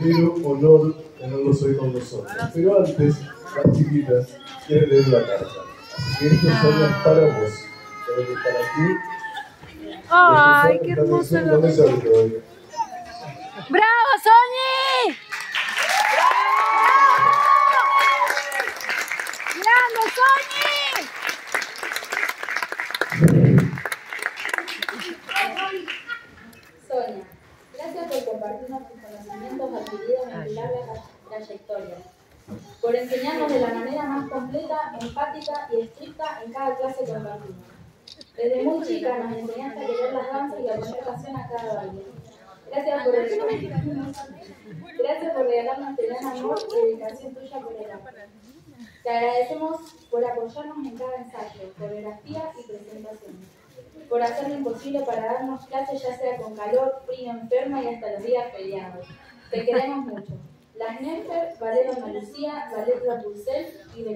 verdadero honor tenerlos hoy con nosotros. Pero antes, las chiquitas quieren leer la carta. Así que esto son para vos. Tenés que estar aquí. Ay, qué hermoso. No me saludo hoy. ¡Bravo, Soñi! ¡Grande, Soñi! Sonia, gracias por compartirnos tus conocimientos en tu larga trayectoria, por enseñarnos de la manera más completa, empática y estricta en cada clase que compartimos. Desde muy chica nos enseñaste a querer las danzas y a poner pasión a cada baile. Gracias por, Gracias por regalarnos este gran amor y dedicación tuya por el arte. Te agradecemos por apoyarnos en cada ensayo, coreografía y presentación por hacer lo imposible para darnos clases ya sea con calor, frío, enferma y hasta los días feriados. Te queremos mucho. Las Nefer, Valero Andalucía, Ballet Rapunzel y la